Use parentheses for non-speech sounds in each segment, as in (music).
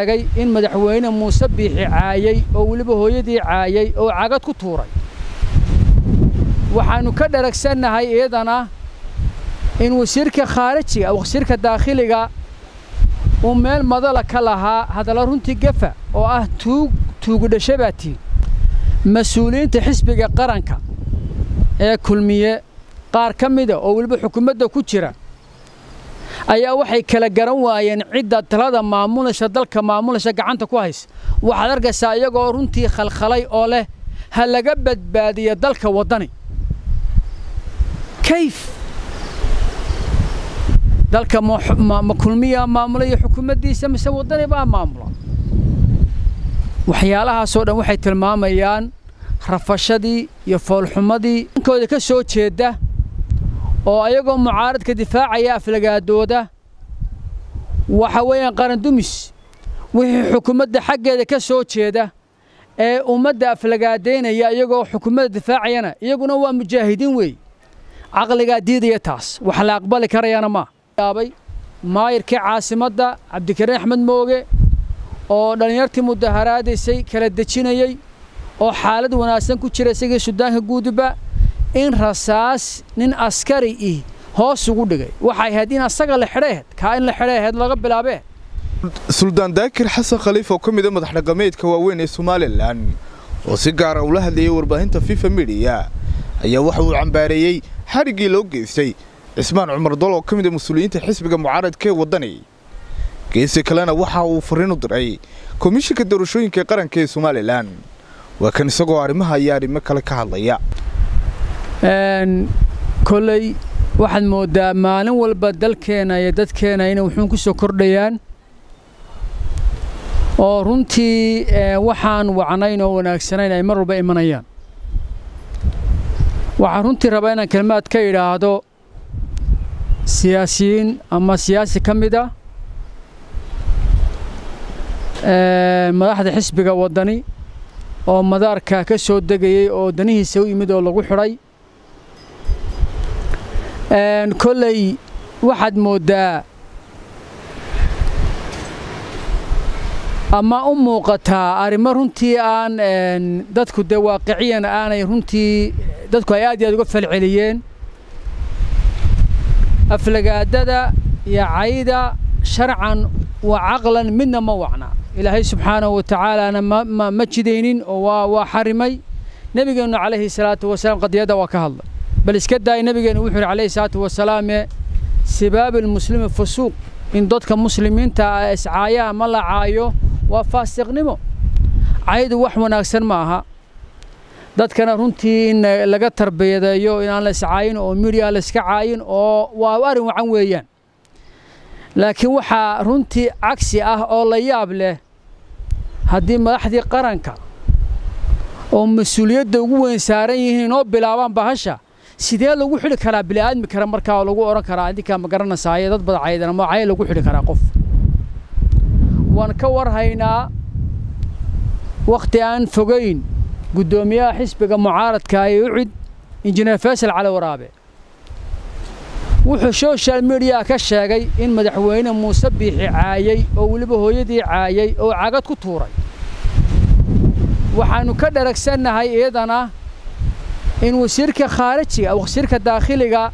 in madaxweyne muuse biixi caayay oo weliba hooyadii caayay oo cagad ku tuuray. Waxaannu ka dharagsannahay iyadana in wasiirka khaarijiga wasiirka daakhiliga uu meel madala ka lahaa hadalla runtii gefa oo ah tuug tuugudhasho baa tiin mas'uuliyiinta xisbiga qaranka ee kulmiye qaar ka mida oo weliba xukuumadda ku jira ayaa waxay kala garan waayeen cidda talada maamulaysa dalka maamulaysa gacanta ku haysa. Waxaad arkaysaa iyagoo runtii khalkhalay oo leh ha laga badbaadiya dalka waddani. Kayf. Dalka ma kulmiyaa maamulaya xukuumaddiisa mise waddani baa maamula? Waxyaalahaasoo dhan waxay tilmaamayaan rafashadii iyo foolxumadii. Dankooda ka soo jeeda oo ayagoo mucaaradka difaacaya aflagaadooda waxa weeyaan qarandumis wixii xukuumadda xaggeeda ka soo jeeda ee ummadda aflagaadaynaya iyagoo xukuumadda difaacayana iyaguna waa mujaahidiin weey. Caqligaa diidaya taas wax la aqbali karayana maa yaabay maayirkii caasimadda cabdikariin axmed mooge oo dhallinyartii mudaharaadaysay kala dejinayey oo xaalad wanaagsan ku jira isagii sudaanka guuduba in rasaas nin askari ih hoos ugu dhigay. Waxay ahayd in asaga la xidhay ahayd kaa in la xidhay ahayd laga bilaabee suldaan daakir xasan khaliif oo ka mid a madax dhaqameedka waaweyn ee somalilan oo si gaara ula hadlayay warbaahinta fifa midiya ayaa waxa uu cambaareeyey xadhiggii loo geystay. Cismaan cumar dol oo ka mid a mas'uuliyiinta xisbiga mucaaradka ee waddani geesi kalena waxa uu fariin u diray komishinka doorashooyinka qaranka ee somalilan. Waa kan isagoo arrimaha iyo arrimo kale ka hadlaya kolley waxaad mooddaa maalin walba dalkeenna iyo dadkeenna inay wuxuun ku soo kordhayaan. Oo runtii waxaan wacnayn oo wanaagsanayn ay mar walba imanayaan. Waxaan runtii rabaa inaan kelmaad ka idhaahdo siyaasiyiin ama siyaasi ka mid a madaxda xisbiga waddani oo madaarka ka soo degayey oo danihiisa u yimid oo lagu xidhay kolley waxaad mooddaa ama u muuqataa arrimo runtii aan dadku dee waaqiciyan aanay runtii dadku ay aad iyo aad uga falceliyeen. Aflagaadada iyo cayda sharcan wa caqlan midna ma wacna. Ilaahay subxaanahu wa tacaalaana ma jidaynin oo waa xarimay. Nebigeennu calayhi salaatu wasalaam qadiyadda waa ka hadlay bal iska daaya nebigeennu wuxuu yidhi calayhi salaatu wasalaame sibaabi lmuslimi fusuuq. In dadka muslimiinta ah iscaaya ama la caayo waa faasiqnimo. Caydu wax wanaagsan ma aha. Dadkana runtii in laga tarbiyadeeyo inaan la iscaayin oo midhiya la iska caayin oo waa arrin wacan weeyaan. Laakiin waxaa runtii cagsi ah oo la yaab leh haddii madaxdii qaranka oo mas'uuliyadda ugu weyn saaran yihiin inoo bilaabaan bahasha sidee lagu xidhi karaa bini'aadmi kara markaa oo lagu odhan karaa? Idinkaa ma garanaysaayee dad badacaydan ama cay lagu xidhi karaa qof. Waan ka warhaynaa wakhti aan fogayn guddoomiyaha xisbiga mucaaradka ee ucid injineer faysal cali waraabe. Wuxuu social mediya ka sheegay in madaxweyne muuse biixi caayay oo weliba hooyadii caayay oo cagad ku tuuray. Waxaannu ka dharagsannahay iyadana in wasiirka khaarijiga wasiirka daakhiliga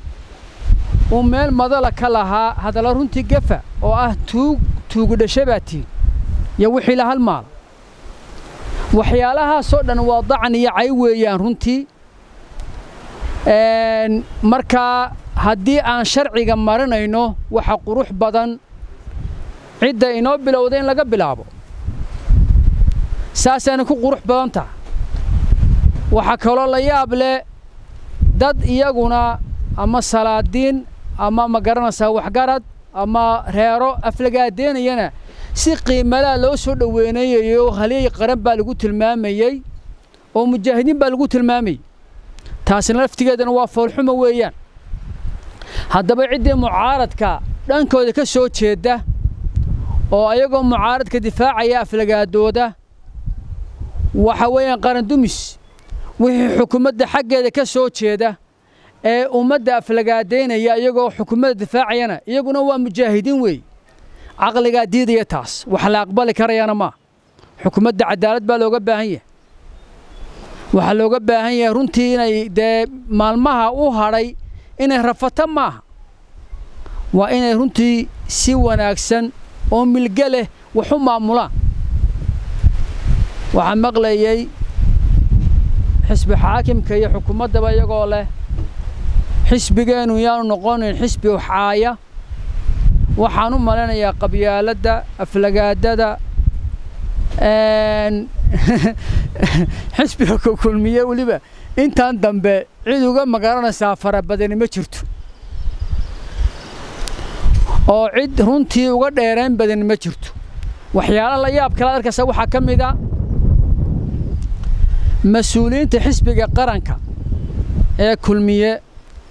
uu meel madala ka lahaa hadalla runtii gefa oo ah tuug tuugudhasho baa tiin iyo wixii la halmaala waxyaalahaasoo dhan waa dacan iyo cay weeyaan runtii. Markaa haddii aan sharciga marinayno waxa qurux badan cidda inoo bilowda in laga bilaabo. Saasayna ku qurux badan taha waxaa kaloo la yaab leh dad iyaguna ama salaadiin ama ma garanaysaa waxgarad ama reero aflagaadeynayana si qiimalaha loo soo dhoweynayayo halyeey qaran baa lagu tilmaamayey oo mujaahidiin baa lagu tilmaamayey taasina laftigeedana waa foolxuma weeyaan. Haddaba ciddii mucaaradka dhankooda ka soo jeeda oo ayagoo mucaaradka difaacaya aflagaadooda waxa weeyaan qarandumis wixii xukuumadda xaggeeda ka soo jeeda ee ummadda aflagaadaynaya iyagoo xukuumadda difaacayana iyaguna waa mujaahidiin weey. Caqligaa diidaya taas wax la aqbali karayana maa xukuumadda cadaalad baa looga baahan yahay. Waxaa looga baahan yahay runtii inay dee maalmaha u hadhay inay rafato maaha waa inay runtii si wanaagsan oo milge leh wax u maamulaan. Waxaa maqlayey xisbi xaakimka iyo xukuumaddaba iyagoo leh xisbigeennu yaanu noqonin xisbi waxcaaya waxaan u malaynayaa qabyaaladda aflagaadada (laughs) xisbiga kulmiye weliba. Intan dambe cid uga ma garanaysaa farabadani ma jirto. Oo cid runtii uga dheerayn badan ma jirto. Waxyaala la yaab kala arkaysa waxaa ka mid a mas'uuliyiinta xisbiga qaranka ee kulmiye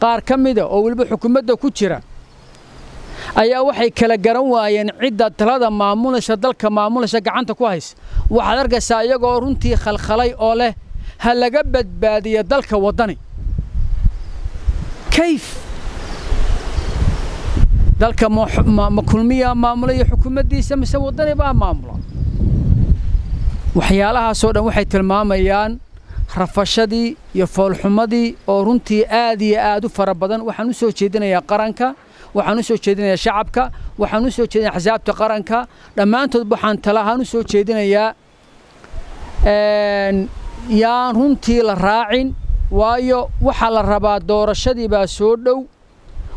qaar ka mida oo weliba xukuumadda ku jira ayaa waxay kala garan waayeen cidda talada maamulaysa dalka maamulaysa gacanta ku haysa. Waxaad arkaysaa iyagoo runtii khalkhalay oo leh ha laga badbaadiya dalka waddani. Kayf! Dalka ma kulmiyaa maamula iyo xukuumaddiisa mise waddani baa maamula waxyaalahaasoo dhan waxay tilmaamayaan rafashadii iyo foolxumadii oo runtii aad iyo aad u fara badan. Waxaan u soo jeedinayaa qaranka waxaan u soo jeedinayaa shacabka waxaan u soo jeedinayaa axsaabta qaranka. Dhammaantood waxaan talahaan u soo jeedinayaa yaan runtii la raacin waayo waxaa la rabaa doorashadii baa soo dhow.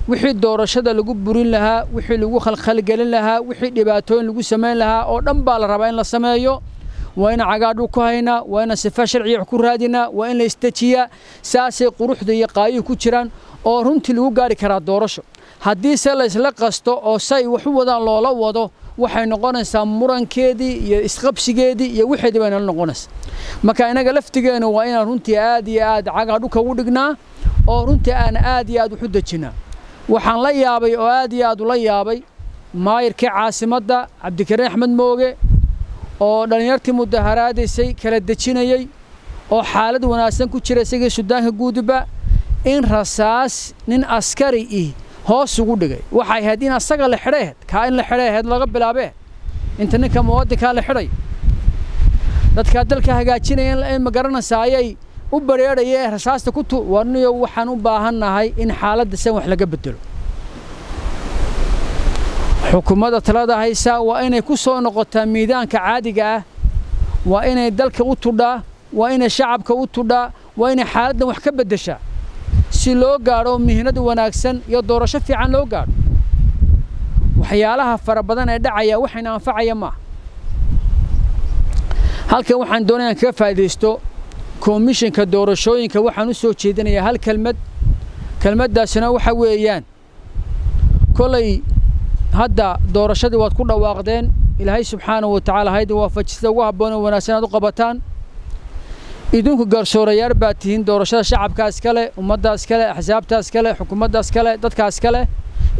Wixii doorashada lagu burin lahaa wixii lagu khalkhalgelin lahaa wixii dhibaatooyin lagu samayn lahaa oo dhan baa la rabaa in la sameeyo waa in cagaadhu ku haynaa waa in sifa sharciya wax ku raadinaa waa in la isdejiyaa saasay quruxda iyo qaayuhu ku jiraan oo runtii lagu gaari karaa doorasho haddiise la isla qasto oo say wax u wadaan loola wado waxay noqonaysaa murankeedii iyo isqabsigeedii iyo wixeedii bay nala noqonaysaa marka inaga laftigeennu waa inaan runtii aad iyo aad cagaadhuka ugu dhignaa oo runtii aan aad iyo aad wax u dejinnaa waxaan la yaabay oo aad iyo aad ula yaabay maayirkii caasimadda cabdikariin axmed mooge oo dhallinyartii mudaharaadaysay kala dejinayey oo xaalad wanaagsan ku jira isagii sudaanka guudiba in rasaas nin askari ih hoos ugu dhigay. Waxay ahayd in asaga la xidhay ahayd kaa in la xidhay ahayd laga bilaabee. Inta ninka muwadinkaa la xidhay. Dadkaa dalka hagaajinaya in ma garanaysaa ayay u bareerhaya ee rasaasta ku tu waxaan u baahannahay in xaaladda san wax laga bedelo xukuumadda talada haysaa waa inay ku soo noqotaa miidaanka caadiga ah waa inay dalka u tudhaa waa inay shacabka u tudhaa waa inay xaaladdan wax ka beddeshaa si loo gaadho mihnad wanaagsan iyo doorasho fiican loo gaadho waxyaalaha fara badan ee dhacaya waxayna anfacaya maaha halkan waxaan doonayaan kaga faa'iidaysto komishinka doorashooyinka waxaan u soo jeedinayaa hal kelmad. Kelmaddaasina waxa weeyaan kolay hadda doorashadii waad ku dhawaaqdeen ilaahay subxaanahu wa tacaala haydin waafajista ugu habboon oo wanaagsan aad u qabataan. Idinku garsoorayaal baad tihiin doorashada shacabkaas kale ummaddaas kale axsaabtaas kale xukuumaddaas kale dadkaas kale.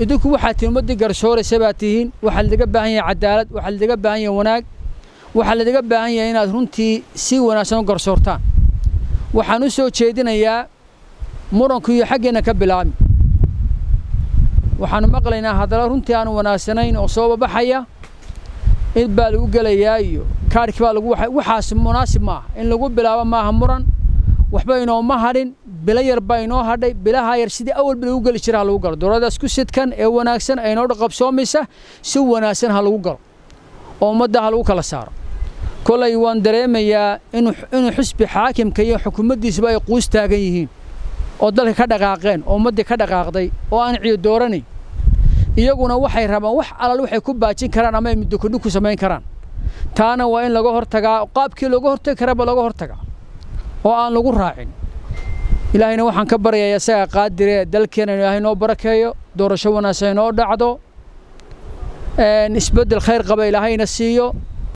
Idinku waxaad tihiin ummaddii garsooraysa baad tihiin waxaa ladiga baahan yahay cadaalad waxaa ladiga baahan yahay wanaag waxaa ladiga baahan yahay inaad runtii si wanaagsan u garsoortaan waxaan u soo jeedinayaa muranku iyo xaggeena ka bilaabmi waxaanu maqlaynaa haddana runtii aan wanaagsanayn oo soo babaxaya id baa lagu gelayaa iyo kaarhkii baa lagu waxaas munaasib maaha. In lagu bilaabo maaha muran. Waxba inooma hadhin. Bilo yar baa inoo hadhay. Bilahaa yar sidii awalba lagu geli jira ha lagu galo. Dowladdaas ku sidkan ee wanaagsan ee inoo si wanaagsan ha lagu galo. Oo ummadda ha lagu kala saaro. Kolay waan dareemayaa inuu xisbi xaakimka iyo xukuumaddiisuba ay quus taagan yihiin oo dalka ka dhaqaaqeen oo ummaddii ka dhaqaaqday oo aan ciyo dooranayn iyaguna waxay rabaan wax alal waxay ku baajin karaan ama ay middokodhi ku samayn karaan. Taana waa in laga hortagaa qaabkii looga hortagi karaba looga hortagaa oo aan lagu raacin. Ilaahayna waxaan ka baryayaa isagaa qaadire dalkeena ilaahay noo barakeeyo doorasho wanaagsan inoo dhacdo isbeddel khayr qaba ilaahayna siiyo